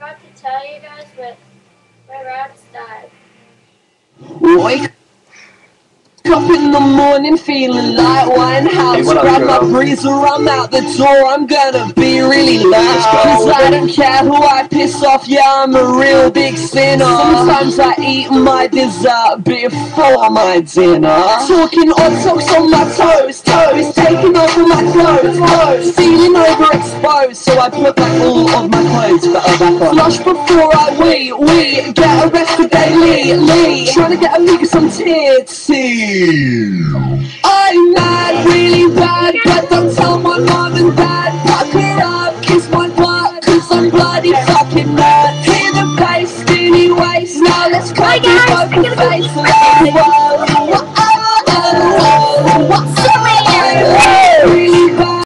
about to tell you guys, but my rats died. Wake up in the morning feeling like Winehouse. Hey, Grab my girl? breezer, I'm out the door. I'm gonna be really loud. Cause I don't care who I piss off, yeah, I'm a real big sinner. Sometimes I eat my dessert before my dinner. Talking odd socks on my clothes, clothes. Feeling overexposed, so I put back all of my clothes better back on. Flush before I wee, wee. Get arrested daily, Lee. Trying to get a of some titsy. I'm mad, really bad, but don't tell my mom and dad. Fuck her up, kiss my butt, cause I'm bloody fucking mad. Hear the bass, skinny waist, now let's cut the face. Loud,